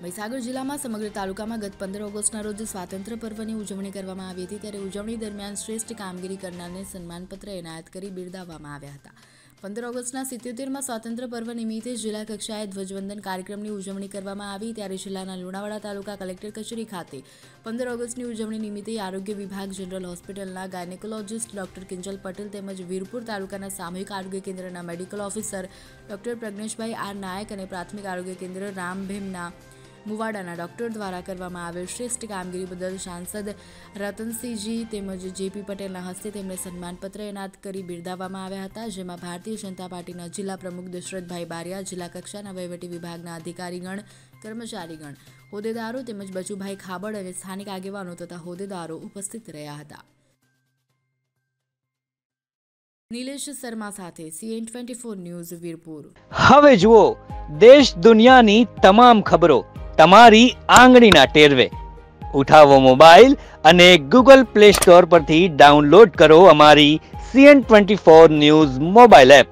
મહીસાગર જિલ્લામાં સમગ્ર તાલુકામાં ગત પંદર ઓગસ્ટના રોજ સ્વાતંત્ર્ય પર્વની ઉજવણી કરવામાં આવી હતી. ત્યારે ઉજવણી દરમિયાન શ્રેષ્ઠ કામગીરી કરનારને સન્માનપત્ર એનાયત કરી બિરદાવવામાં આવ્યા હતા. પંદર ઓગસ્ટના સિત્યોતેરમાં સ્વાતંત્ર્ય પર્વ નિમિત્તે જિલ્લા કક્ષાએ ધ્વજવંદન કાર્યક્રમની ઉજવણી કરવામાં આવી. ત્યારે જિલ્લાના લુણાવાડા તાલુકા કલેક્ટર કચેરી ખાતે પંદર ઓગસ્ટની ઉજવણી નિમિત્તે આરોગ્ય વિભાગ, જનરલ હોસ્પિટલના ગાયનેકોલોજીસ્ટ ડોક્ટર કિંજલ પટેલ તેમજ વીરપુર તાલુકાના સામૂહિક આરોગ્ય કેન્દ્રના medical officer doctor Prajneshbhai R Nayak અને પ્રાથમિક આરોગ્ય કેન્દ્ર રામભીમના મુવાડાના ડોક્ટર દ્વારા કરવામાં આવેલ શ્રેષ્ઠ કામગીરી બદલ સાંસદ રતનસિંહજી તેમજ જેપી પટેલના હસ્તે તેમને સન્માનપત્ર એનાયત કરી બિરદાવવામાં આવ્યા હતા, જેમાં ભારતીય જનતા પાર્ટીના જિલ્લા પ્રમુખ દશરથભાઈ બારિયા, જિલ્લા કક્ષાના વહીવટી વિભાગના અધિકારીગણ, કર્મચારીગણ, હોદ્દેદારો તેમજ બચુભાઈ ખાબડ અને સ્થાનિક આગેવાનો તથા હોદ્દેદારો ઉપસ્થિત રહ્યા હતા. નિલેશ શર્મા સાથે CN twenty four news Virpur. હવે જુઓ, દેશ દુનિયાની તમામ ખબરો તમારી આંગળીના ટેરવે. ઉઠાવો મોબાઈલ અને ગૂગલ પ્લે સ્ટોર પરથી ડાઉનલોડ કરો અમારી CN twenty four news mobile app.